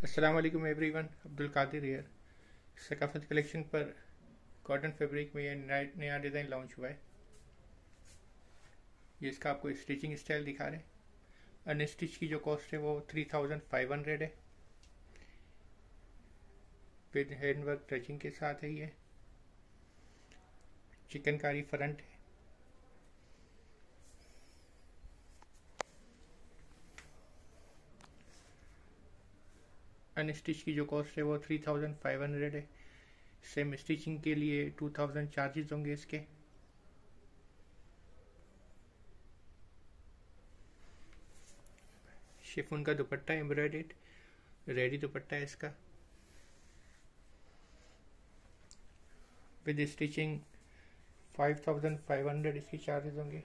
अस्सलाम वालेकुम everyone Abdul Qadir here Saqafat collection पर कॉटन फैब्रिक में ये नया डिज़ाइन लॉन्च हुआ है। ये इसका आपको स्टिचिंग स्टाइल दिखा रहे हैं। अनस्टिच की जो कॉस्ट है वो थ्री थाउज़ेंड फाइव हंड्रेड है। विद हैंडवर्क टचिंग के साथ है ये। चिकनकारी फ्रंट है। अनस्टिच की जो कॉस्ट है वो थ्री थाउज़ेंड फाइव हंड्रेड है। सेम स्टिचिंग के लिए टू थाउज़ेंड चार्जेस होंगे इसके। शिफोन का दुपट्टा एम्ब्रॉयडेड रेडी दुपट्टा है इसका। With stitching five thousand five hundred इसकी चार्जेस होंगे।